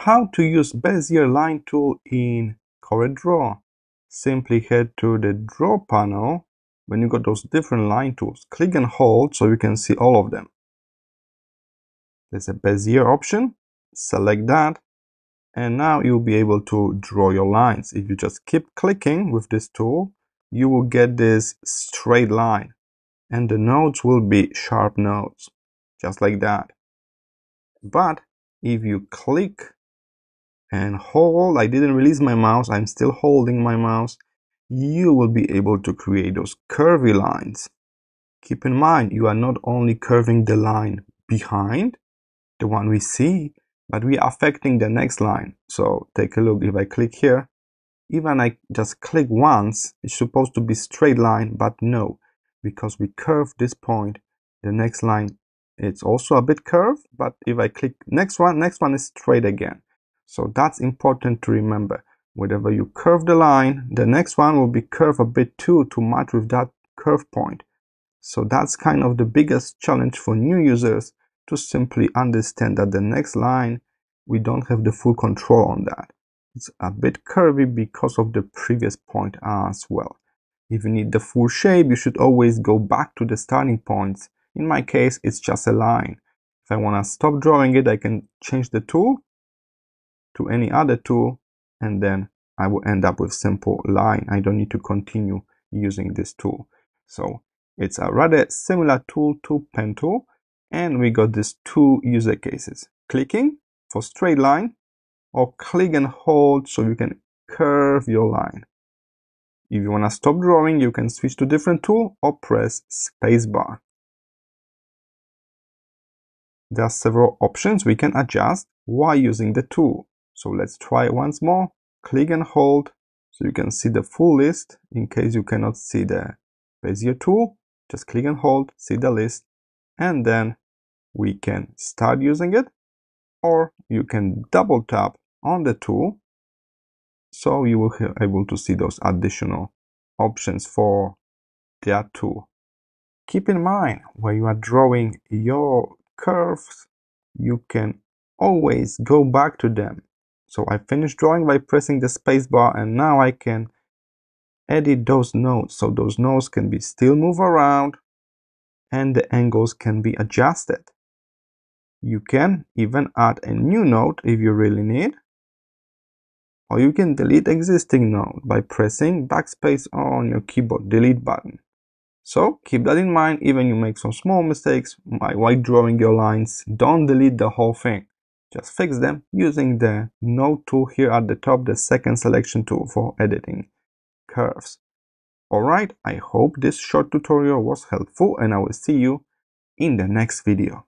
How to use Bezier line tool in CorelDRAW. Simply head to the draw panel. When you got those different line tools, click and hold so you can see all of them. There's a Bezier option. Select that. And now you'll be able to draw your lines. If you just keep clicking with this tool, you will get this straight line. And the nodes will be sharp nodes, just like that. But if you click and hold, I didn't release my mouse, I'm still holding my mouse, you will be able to create those curvy lines. Keep in mind, you are not only curving the line behind, the one we see, but we are affecting the next line. So take a look, if I click here, even I just click once, it's supposed to be straight line, but no, because we curve this point, the next line, it's also a bit curved, but if I click next one, next one is straight again. So that's important to remember. Whenever you curve the line, the next one will be curved a bit too to match with that curve point. So that's kind of the biggest challenge for new users to simply understand that the next line, we don't have the full control on that. It's a bit curvy because of the previous point as well. If you need the full shape, you should always go back to the starting points. In my case, it's just a line. If I want to stop drawing it, I can change the tool to any other tool and then I will end up with simple line. I don't need to continue using this tool. So it's a rather similar tool to pen tool and we got these two user cases. Clicking for straight line or click and hold so you can curve your line. If you want to stop drawing, you can switch to different tool or press spacebar. There are several options we can adjust while using the tool. So let's try once more. Click and hold so you can see the full list. In case you cannot see the Bezier tool, just click and hold, see the list, and then we can start using it. Or you can double tap on the tool so you will be able to see those additional options for that tool. Keep in mind when you are drawing your curves, you can always go back to them so I finished drawing by pressing the spacebar and now I can edit those nodes. So those nodes can be still move around and the angles can be adjusted. You can even add a new node if you really need. Or you can delete existing node by pressing backspace on your keyboard delete button. So keep that in mind even you make some small mistakes while drawing your lines. Don't delete the whole thing. Just fix them using the node tool here at the top, the second selection tool for editing curves. Alright, I hope this short tutorial was helpful and I will see you in the next video.